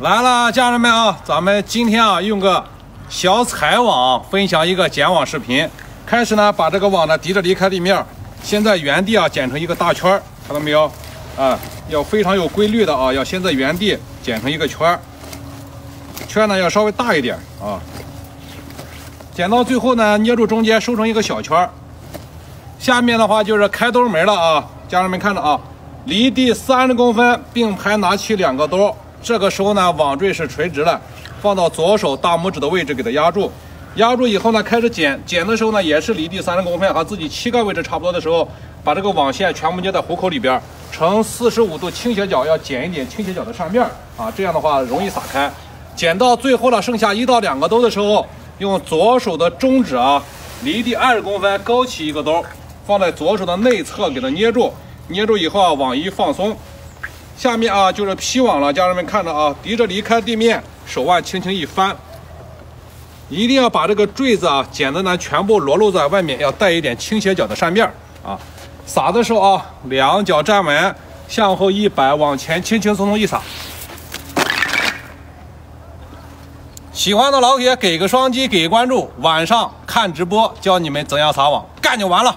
来了，家人们啊，咱们今天啊用个小彩网分享一个剪网视频。开始呢，把这个网呢提着离开地面，先在原地啊剪成一个大圈，看到没有？啊，要非常有规律的啊，要先在原地剪成一个圈，圈呢要稍微大一点啊。剪到最后呢，捏住中间收成一个小圈。下面的话就是开兜门了啊，家人们看着啊。离地三十公分，并排拿起两个兜。这个时候呢，网坠是垂直的，放到左手大拇指的位置给它压住。压住以后呢，开始剪。剪的时候呢，也是离地三十公分和自己膝盖位置差不多的时候，把这个网线全部捏在虎口里边，呈四十五度倾斜角，要剪一点倾斜角的上面啊，这样的话容易撒开。剪到最后了，剩下一到两个兜的时候，用左手的中指啊，离地二十公分高起一个兜，放在左手的内侧给它捏住。捏住以后啊，网一放松，下面啊就是劈网了。家人们看着啊，低着离开地面，手腕轻轻一翻，一定要把这个坠子啊剪的呢全部裸露在外面，要带一点倾斜角的扇面啊。撒的时候啊，两脚站稳，向后一摆，往前轻轻松松一撒。喜欢的老铁给个双击，给关注，晚上看直播教你们怎样撒网，干就完了。